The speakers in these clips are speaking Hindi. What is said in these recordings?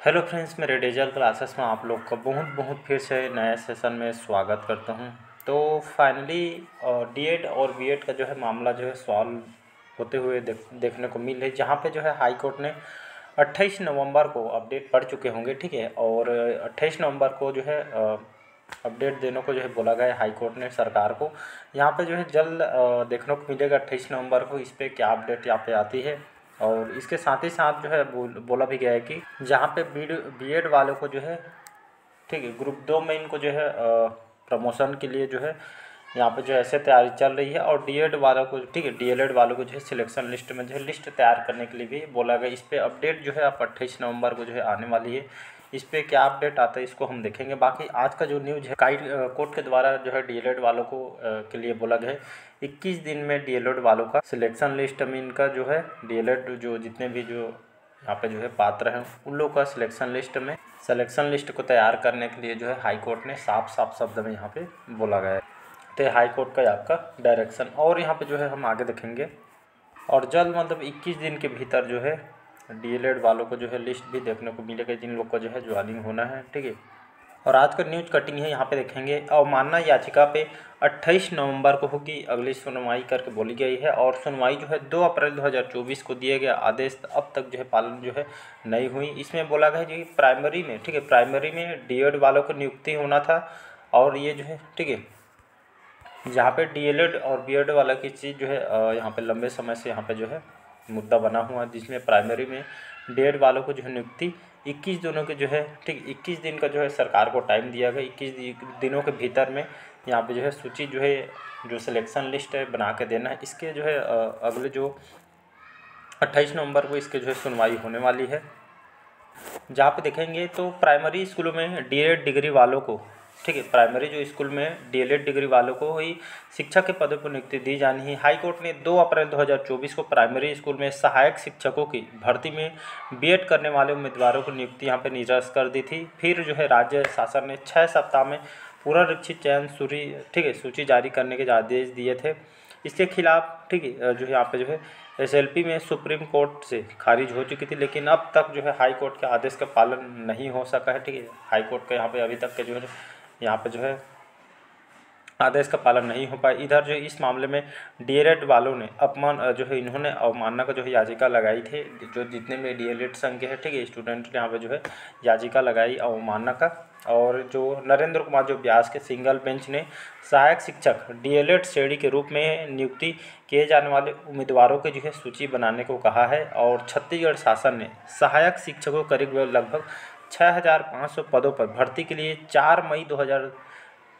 हेलो फ्रेंड्स मेरे डिजिटल क्लासेस में आप लोग का बहुत बहुत फिर से नए सेशन में स्वागत करता हूँ। तो फाइनली डी एड और बी एड का जो है मामला जो है सॉल्व होते हुए देख, देखने को मिल रही जहाँ पे जो है हाई कोर्ट ने 28 नवंबर को अपडेट पढ़ चुके होंगे, ठीक है? और 28 नवंबर को जो है अपडेट देने को जो है बोला गया हाई कोर्ट ने सरकार को। यहाँ पर जो है जल्द देखने को मिलेगा अट्ठाईस नवंबर को, इस पर क्या अपडेट यहाँ पे आती है। और इसके साथ ही साथ जो है बोल भी गया है कि जहाँ पे बी बी एड वालों को जो है, ठीक है, ग्रुप दो में इनको जो है प्रमोशन के लिए जो है, यहाँ पे जो ऐसे तैयारी चल रही है और डी एड वालों को, ठीक है डी एल एड वालों को जो है सिलेक्शन लिस्ट में जो है लिस्ट तैयार करने के लिए भी बोला गया इस पर अपडेट जो है आप अट्ठाईस नवंबर को जो है आने वाली है। इस पर क्या अपडेट आता है इसको हम देखेंगे। बाकी आज का जो न्यूज़ है, काइट कोर्ट के द्वारा जो है डी वालों को के लिए बोला गया इक्कीस दिन में डी वालों का सिलेक्शन लिस्ट में इनका जो है डी जो जितने भी जो यहाँ पे जो है पात्र हैं, उन लोग का सिलेक्शन लिस्ट में, सिलेक्शन लिस्ट को तैयार करने के लिए जो है हाई कोर्ट ने साफ़ साफ़ शब्द में यहाँ पे बोला गया है। तो हाई कोर्ट का आपका डायरेक्शन, और यहाँ पे जो है हम आगे देखेंगे। और जल्द मतलब 21 दिन के भीतर जो है, डीएलएड वालों को जो है लिस्ट भी देखने को मिलेगा, जिन लोग का जो है ज्वाइनिंग होना है, ठीक है। और आज का न्यूज़ कटिंग है, यहाँ पे देखेंगे। अवमानना याचिका पे 28 नवंबर को होगी। अगली सुनवाई करके बोली गई है और सुनवाई जो है 2 अप्रैल 2024 को दिए गए आदेश अब तक जो है पालन जो है नहीं हुई। इसमें बोला गया कि प्राइमरी में, ठीक है, प्राइमरी में डी वालों को नियुक्ति होना था और ये जो है, ठीक है, जहाँ पे डी और बी वाला की चीज़ जो है यहाँ पे लंबे समय से यहाँ पे जो है मुद्दा बना हुआ है, जिसमें प्राइमरी में डेढ़ वालों को जो है नियुक्ति इक्कीस दिनों के जो है, ठीक, इक्कीस दिन का जो है सरकार को टाइम दिया गया। इक्कीस दिनों के भीतर में यहाँ पे जो है सूची जो है, जो सिलेक्शन लिस्ट है, बना के देना है। इसके जो है अगले जो अट्ठाईस नवंबर को इसके जो है सुनवाई होने वाली है। जहाँ पे देखेंगे तो प्राइमरी स्कूलों में डी डिग्री वालों को ठीक है प्राइमरी जो स्कूल में डीएलएड डिग्री वालों को ही शिक्षक के पदों पर नियुक्ति दी जानी है। हाई कोर्ट ने 2 अप्रैल 2024 को प्राइमरी स्कूल में सहायक शिक्षकों की भर्ती में बीएड करने वाले उम्मीदवारों को नियुक्ति यहाँ पर निरस्त कर दी थी। फिर जो है राज्य शासन ने छः सप्ताह में पुनरीक्षित चयन सूची ठीक है, सूची जारी करने के आदेश दिए थे। इसके खिलाफ, ठीक है, जो है यहाँ पे जो है एसएलपी में सुप्रीम कोर्ट से खारिज हो चुकी थी, लेकिन अब तक जो है हाई कोर्ट के आदेश का पालन नहीं हो सका है, ठीक है। हाई कोर्ट का यहाँ पे अभी तक के जो है यहाँ पे जो है आदेश का पालन नहीं हो पाया। इधर जो इस मामले में डी वालों ने अपमान जो है इन्होंने अवमानना का जो है याचिका लगाई थी, जो जितने भी डी संघ हैं, ठीक है, स्टूडेंट ने यहाँ पे जो है याचिका लगाई अवमानना का। और जो नरेंद्र कुमार, जो ब्यास के सिंगल बेंच ने सहायक शिक्षक डी श्रेणी के रूप में नियुक्ति किए जाने वाले उम्मीदवारों की जो है सूची बनाने को कहा है और छत्तीसगढ़ शासन ने सहायक शिक्षकों करीब लगभग छः हज़ार पाँच सौ पदों पर भर्ती के लिए चार मई दो हज़ार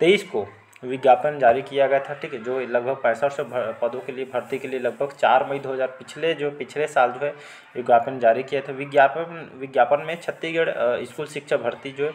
तेईस को विज्ञापन जारी किया गया था, ठीक है, जो लगभग पैंसठ सौ पदों के लिए भर्ती के लिए लगभग चार मई 2000 पिछले, जो पिछले साल जो है विज्ञापन जारी किया था। विज्ञापन विज्ञापन में छत्तीसगढ़ स्कूल शिक्षा भर्ती जो है,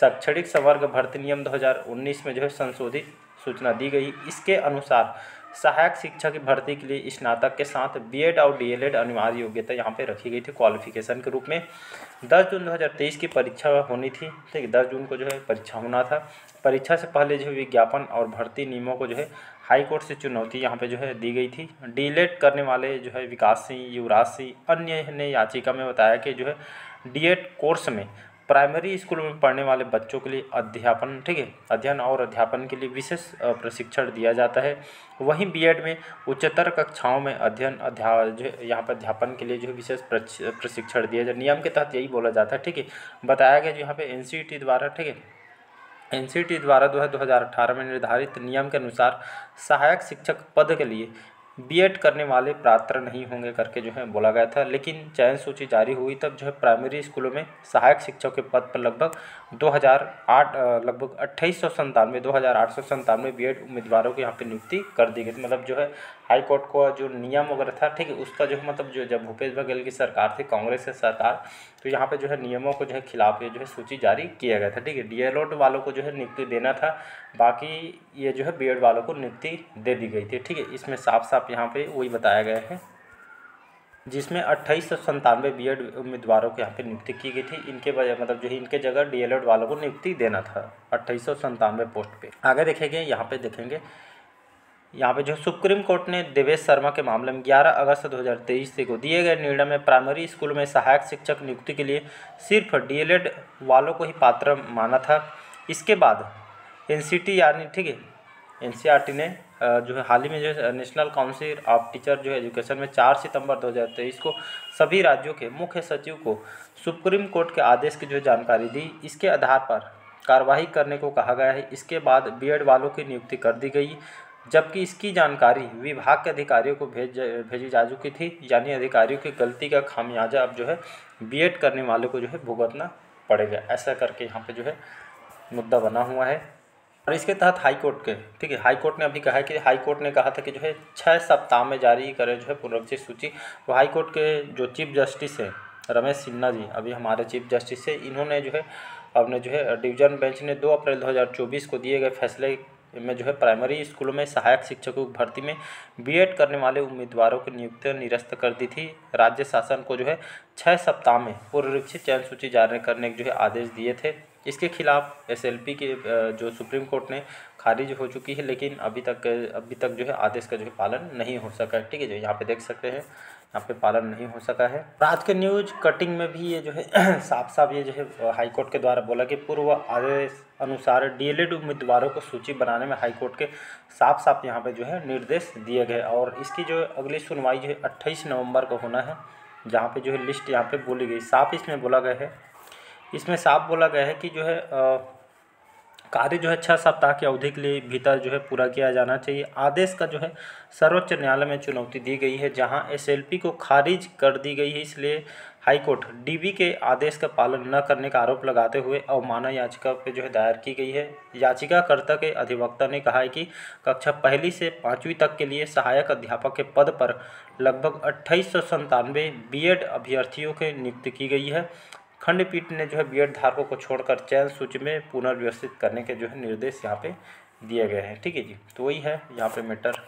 शैक्षणिक संवर्ग भर्ती नियम 2019 में जो है संशोधित सूचना दी गई। इसके अनुसार सहायक शिक्षा की भर्ती के लिए स्नातक के साथ बीएड और डीएलएड अनिवार्य योग्यता यहाँ पे रखी गई थी क्वालिफिकेशन के रूप में। 10 जून 2023 की परीक्षा होनी थी, ठीक है, दस जून को जो है परीक्षा होना था। परीक्षा से पहले जो है विज्ञापन और भर्ती नियमों को जो है हाई कोर्ट से चुनौती यहाँ पे जो है दी गई थी। डीएलएड करने वाले जो है विकास सिंह, युवराज सिंह, अन्य ने याचिका में बताया कि जो है डी कोर्स में प्राइमरी स्कूल में पढ़ने वाले बच्चों के लिए अध्यापन, ठीक है, अध्ययन और अध्यापन के लिए विशेष प्रशिक्षण दिया जाता है। वहीं बीएड में उच्चतर कक्षाओं में अध्ययन, अध्या, जो यहाँ पर अध्यापन के लिए जो विशेष प्रशिक्षण दिया जाए नियम के तहत यही बोला जाता है, ठीक है। बताया गया जो यहाँ पे एन द्वारा, ठीक है एनसीटी द्वारा जो है दो में निर्धारित नियम के अनुसार सहायक शिक्षक पद के लिए बीएड करने वाले पात्र नहीं होंगे करके जो है बोला गया था, लेकिन चयन सूची जारी हुई तब जो है प्राइमरी स्कूलों में सहायक शिक्षक के पद पर लगभग 2008 लगभग अट्ठाईस सौ संतानवे दो हज़ार आठ सौ संतानवे बी उम्मीदवारों की यहाँ पे नियुक्ति कर दी गई थी। मतलब जो है, हाई कोर्ट को जो नियम वगैरह था, ठीक है, उसका जो है मतलब जो जब भूपेश बघेल की सरकार थी, कांग्रेस की सरकार तो यहाँ पे जो है, नियमों को जो है, खिलाफ ये जो है, सूची जारी किया गया था, ठीक है। डी वालों को जो है, नियुक्ति देना था, बाकी ये जो है, बी वालों को नियुक्ति दे दी गई थी, ठीक है। इसमें साफ़ साफ़ यहाँ पर वही बताया गया है। जिसमें अट्ठाईस सौ संतानवे बी एड उम्मीदवारों को यहाँ पे नियुक्ति की गई थी। इनके वजह मतलब जो है, इनके जगह डी एल एड वालों को नियुक्ति देना था, अट्ठाईस सौ संतानवे पोस्ट पे। आगे देखेंगे, यहाँ पे देखेंगे। यहाँ पे जो सुप्रीम कोर्ट ने देवेश शर्मा के मामले में 11 अगस्त 2023 को दिए गए निर्णय में प्राइमरी स्कूल में सहायक शिक्षक नियुक्ति के लिए सिर्फ़ डीएलएड वालों को ही पात्र माना था। इसके बाद एनसीटी यानी, ठीक है एनसीईआरटी ने जो है, हाल ही में जो है, नेशनल काउंसिल ऑफ़ टीचर जो है, एजुकेशन में चार सितंबर 2023 को सभी राज्यों के मुख्य सचिव को सुप्रीम कोर्ट के आदेश की जो जानकारी दी। इसके आधार पर कार्रवाई करने को कहा गया है। इसके बाद बीएड वालों की नियुक्ति कर दी गई, जबकि इसकी जानकारी विभाग के अधिकारियों को भेज, भेजी जा चुकी थी, यानी अधिकारियों की गलती का खामियाजा अब जो है, बीएड करने वालों को जो है, भुगतना पड़ेगा। ऐसा करके यहाँ पे जो है, मुद्दा बना हुआ है। और इसके तहत हाई कोर्ट के, ठीक है, हाई कोर्ट ने अभी कहा है कि हाई कोर्ट ने कहा था कि जो है छः सप्ताह में जारी करें जो है पुनरीक्षित सूची। तो हाई कोर्ट के जो चीफ जस्टिस है, रमेश सिन्हा जी, अभी हमारे चीफ जस्टिस है, इन्होंने जो है अपने जो है डिवीज़न बेंच ने दो अप्रैल 2024 को दिए गए फैसले में जो है प्राइमरी स्कूलों में सहायक शिक्षकों की भर्ती में बीएड करने वाले उम्मीदवारों की नियुक्ति निरस्त कर दी थी। राज्य शासन को जो है छः सप्ताह में पूर्वरीक्षित चयन सूची जारी करने के जो है आदेश दिए थे। इसके खिलाफ एसएलपी के जो सुप्रीम कोर्ट ने खारिज हो चुकी है, लेकिन अभी तक अभी तक जो है आदेश का जो है पालन नहीं हो सका है। ठीक है जो, यहाँ पे देख सकते हैं, यहाँ पे पालन नहीं हो सका है। रात के न्यूज़ कटिंग में भी ये जो है साफ़ साफ़ ये जो है हाईकोर्ट के द्वारा बोला कि पूर्व आदेश अनुसार डीएलएड उम्मीदवारों को सूची बनाने में हाईकोर्ट के साफ़ साफ़ यहाँ पे जो है निर्देश दिए गए। और इसकी जो अगली सुनवाई जो है, अट्ठाईस नवंबर को होना है, जहाँ पे जो है लिस्ट यहाँ पे बोली गई। साफ़ इसमें बोला गया है इसमें साफ़ बोला गया है कि जो है कार्य जो है छः सप्ताह की अवधि के लिए भीतर जो है पूरा किया जाना चाहिए। आदेश का जो है सर्वोच्च न्यायालय में चुनौती दी गई है, जहाँ एसएलपी को खारिज कर दी गई है। इसलिए हाईकोर्ट डीबी के आदेश का पालन न करने का आरोप लगाते हुए अवमानना याचिका पे जो है दायर की गई है। याचिकाकर्ता के अधिवक्ता ने कहा है कि कक्षा पहली से पाँचवीं तक के लिए सहायक अध्यापक के पद पर लगभग अट्ठाईस सौ संतानवे अभ्यर्थियों की नियुक्ति की गई है। खंडपीठ ने जो है बी धारकों को छोड़कर चयन सूची में पुनर्व्यवस्थित करने के जो है निर्देश यहाँ पे दिए गए हैं। ठीक है जी? तो वही है यहाँ पे मैटर।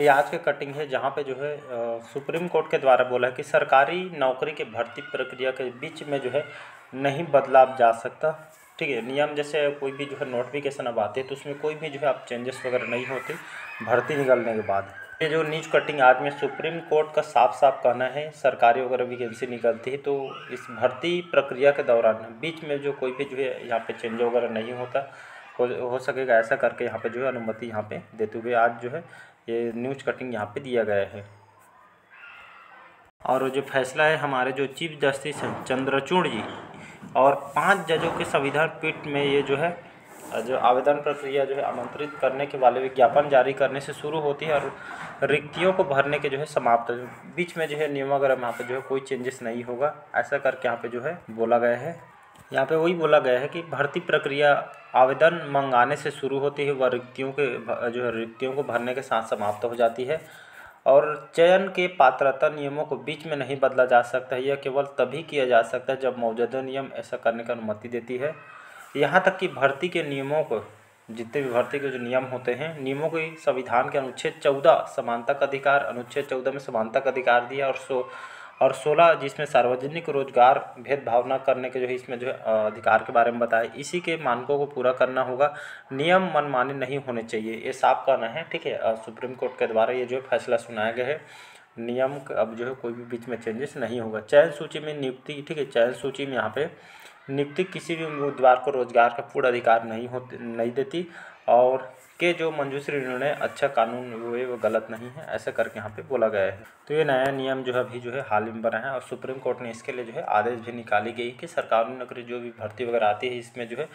ये आज के कटिंग है जहाँ पे जो है सुप्रीम कोर्ट के द्वारा बोला है कि सरकारी नौकरी के भर्ती प्रक्रिया के बीच में जो है नहीं बदलाव जा सकता। ठीक है, नियम जैसे कोई भी जो है नोटिफिकेशन अब आते हैं तो उसमें कोई भी जो है अब चेंजेस वगैरह नहीं होते, भर्ती निकलने के बाद। ये जो न्यूज़ कटिंग आज में सुप्रीम कोर्ट का साफ़ साफ़ कहना है, सरकारी अगर वैकेंसी निकलती है तो इस भर्ती प्रक्रिया के दौरान बीच में जो कोई भी जो है, यहाँ पे चेंज वगैरह नहीं होता, हो हो सकेगा ऐसा करके यहाँ पे जो है अनुमति यहाँ पे देते हुए आज जो है, ये न्यूज़ कटिंग यहाँ पे दिया गया है। और जो फैसला है, हमारे जो चीफ जस्टिस हैं, चंद्रचूड़ जी, और पाँच जजों के संविधान पीठ में ये जो है जो आवेदन प्रक्रिया जो है आमंत्रित करने के वाले विज्ञापन जारी करने से शुरू होती है और रिक्तियों को भरने के जो है समाप्त बीच में जो है नियम वगैरह यहाँ पे जो है कोई चेंजेस नहीं होगा। ऐसा करके यहाँ पे जो है बोला गया है। यहाँ पे वही बोला गया है कि भर्ती प्रक्रिया आवेदन मंगाने से शुरू होती है, वह रिक्तियों के जो है रिक्तियों को भरने के साथ समाप्त हो जाती है। और चयन के पात्रता नियमों को बीच में नहीं बदला जा सकता है, यह केवल तभी किया जा सकता है जब मौजूदा नियम ऐसा करने की अनुमति देती है। यहाँ तक कि भर्ती के नियमों को, जितने भी भर्ती के जो नियम होते हैं, नियमों के संविधान के अनुच्छेद चौदह, समानता का अधिकार, अनुच्छेद चौदह में समानता का अधिकार दिया और सो, और सोलह जिसमें सार्वजनिक रोज़गार भेदभाव न करने के जो है इसमें जो अधिकार के बारे में बताया, इसी के मानकों को पूरा करना होगा। नियम मनमानी नहीं होने चाहिए, ये साफ़ कहना है, ठीक है? सुप्रीम कोर्ट के द्वारा ये जो फैसला सुनाया गया है। नियम अब जो है कोई भी बीच में चेंजेस नहीं होगा। चयन सूची में नियुक्ति, ठीक है? चयन सूची में यहाँ पे नियुक्ति किसी भी उम्मीदवार को रोज़गार का पूर्ण अधिकार नहीं होते, नहीं देती और के जो मंजूश्री निर्णय अच्छा कानून हुए वो गलत नहीं है, ऐसा करके यहाँ पे बोला गया है। तो ये नया नियम जो है, अभी जो है हाल ही में बना है और सुप्रीम कोर्ट ने इसके लिए जो है आदेश भी निकाली गई कि सरकारी नौकरी, जो भी भर्ती वगैरह आती है, इसमें जो है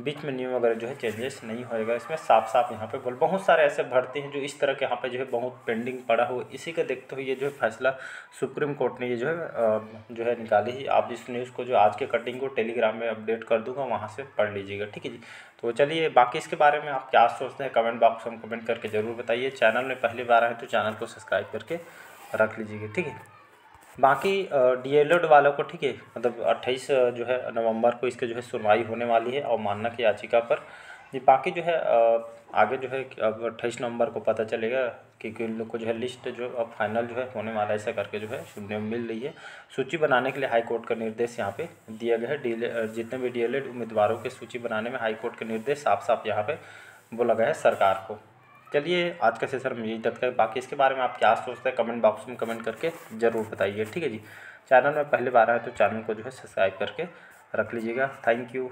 बीच में नियम वगैरह जो है चेंजेस नहीं होएगा। इसमें साफ़ साफ़ यहाँ पे बोल, बहुत सारे ऐसे भर्ती हैं जो इस तरह के यहाँ पे जो है बहुत पेंडिंग पड़ा हो। इसी का देखते हुए ये जो है फैसला सुप्रीम कोर्ट ने ये जो है जो है निकाली ही। आप इस न्यूज़ को जो आज के कटिंग को टेलीग्राम में अपडेट कर दूँगा, वहाँ से पढ़ लीजिएगा, ठीक है जी? तो चलिए, बाकी इसके बारे में आप क्या सोचते हैं कमेंट बॉक्स में कमेंट करके ज़रूर बताइए। चैनल में पहली बार आए तो चैनल को सब्सक्राइब करके रख लीजिएगा, ठीक है? बाकी डी एल एड वालों को ठीक है मतलब अट्ठाईस जो है, नवंबर को इसके जो है सुनवाई होने वाली है और मानना की याचिका पर। जी बाकी जो है आगे जो है अब अट्ठाईस नवंबर को पता चलेगा कि इन लोग को जो है लिस्ट जो अब फाइनल जो है होने वाला है, ऐसा करके जो है सुनने में मिल रही है। सूची बनाने के लिए हाई कोर्ट का निर्देश यहाँ पे दिया गया है। डी जितने भी डी उम्मीदवारों के सूची बनाने में हाई कोर्ट के निर्देश साफ़ साफ़ यहाँ पे बोला गया है सरकार को। चलिए आज का सेशन में यही तक। है बाकी इसके बारे में आप क्या सोचते हैं कमेंट बॉक्स में कमेंट करके ज़रूर बताइए, ठीक है जी? चैनल में पहली बार आए तो चैनल को जो है सब्सक्राइब करके रख लीजिएगा। Thank you